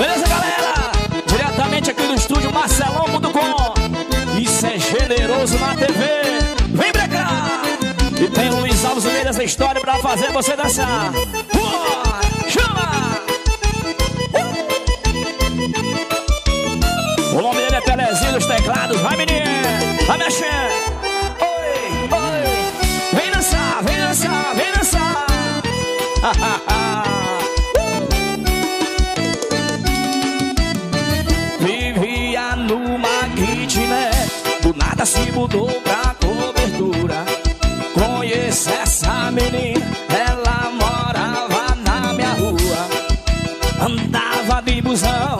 Beleza, galera? Diretamente aqui do estúdio Marcelão.com. Isso é generoso na TV. Vem pra cá! E tem Luiz Alves no meio dessa história pra fazer você dançar. Uou! Chama! O nome dele é Pelezinho dos Teclados. Vai, menino! Vai mexer! Oi! Oi! Vem dançar, vem dançar, vem dançar! Ha, ha, ha! Se mudou pra cobertura. Conheço essa menina, ela morava na minha rua. Andava de busão,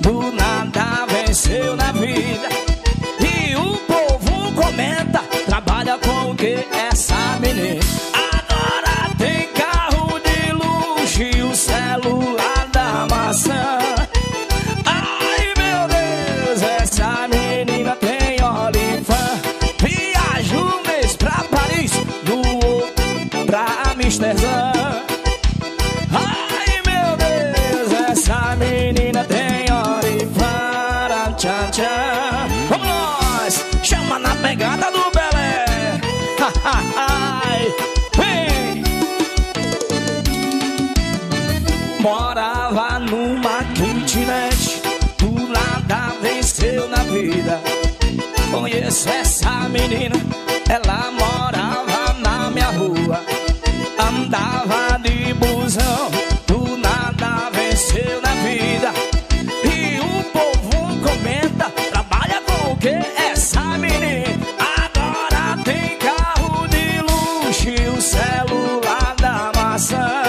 do nada venceu na vida. E o povo comenta, trabalha com o que essa Ai meu Deus, essa menina tem olifã. Tchan, tchan. Vamos nós, chama na pegada do Belé. Ai, vem. Morava numa kitnet Do nada venceu na vida Conheço essa menina Ela morava na minha rua Andava de busão Do nada venceu na vida. E o povo comenta Trabalha com o que essa menina Agora tem carro de luxo E o celular da maçã.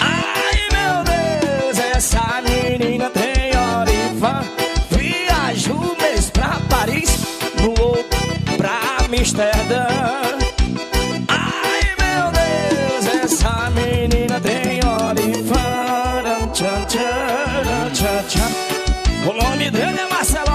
Ai meu Deus, essa menina tem orifã. Viaja um mês pra Paris, no outro pra Amsterdã querido é Marcelo.